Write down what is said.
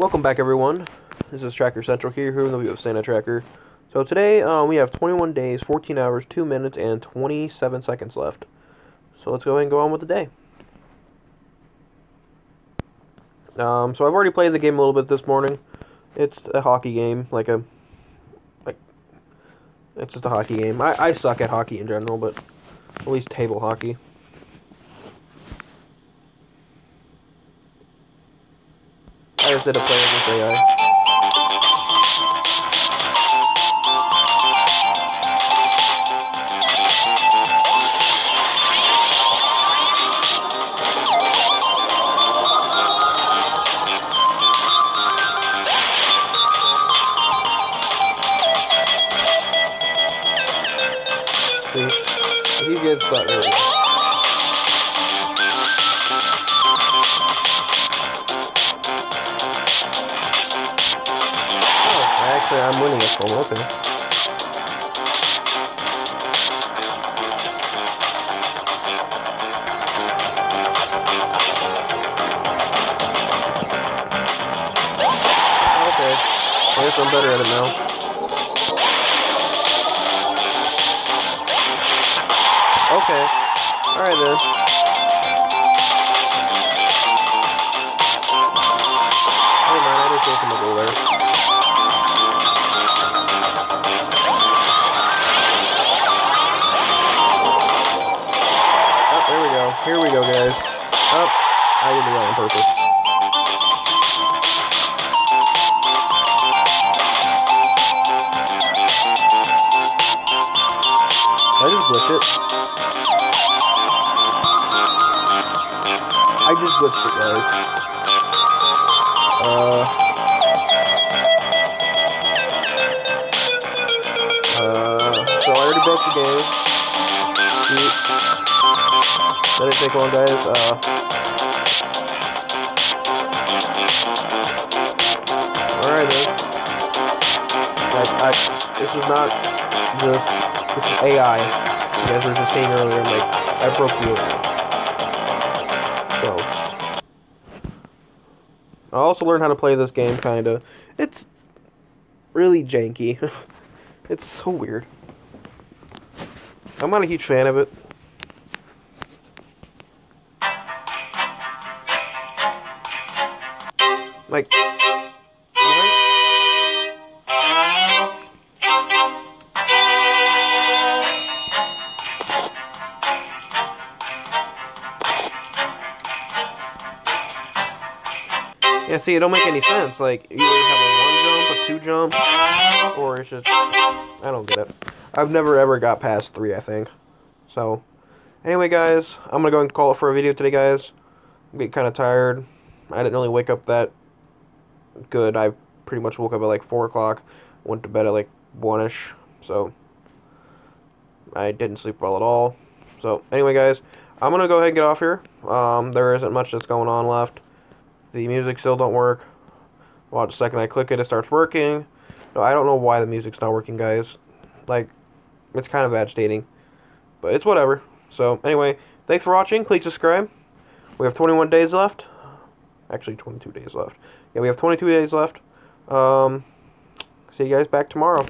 Welcome back, everyone. This is Tracker Central here, here in the view of Santa Tracker. So today um, we have 21 days, 14 hours, 2 minutes, and 27 seconds left. So let's go ahead and go on with the day. Um, so I've already played the game a little bit this morning. It's a hockey game, like a, like, it's just a hockey game. I, I suck at hockey in general, but at least table hockey. Against AI. He gets that early. Actually, I'm winning this one. Okay. Okay. I guess I'm better at it now. Okay. Alright then. I did that on purpose. I just glitched it. I just glitched it, guys. Uh... Uh, so I already broke the game. See? Let it take long, guys. Uh, Alright. Like, I, this is not just, this is AI. You guys were just saying earlier, like, I broke AI. So. I also learned how to play this game, kinda. It's really janky. it's so weird. I'm not a huge fan of it. Like, Yeah, see, it don't make any sense. Like, you either have a one jump, a two jump, or it's just... I don't get it. I've never ever got past three, I think. So, anyway, guys, I'm gonna go and call it for a video today, guys. I'm getting kind of tired. I didn't really wake up that good. I pretty much woke up at like 4 o'clock, went to bed at like 1ish, so I didn't sleep well at all. So, anyway, guys, I'm going to go ahead and get off here. Um, there isn't much that's going on left. The music still don't work. Watch a second I click it, it starts working. No, I don't know why the music's not working, guys. Like, it's kind of agitating. But it's whatever. So, anyway, thanks for watching. Please subscribe. We have 21 days left. Actually, 22 days left. Yeah, we have 22 days left. Um, see you guys back tomorrow.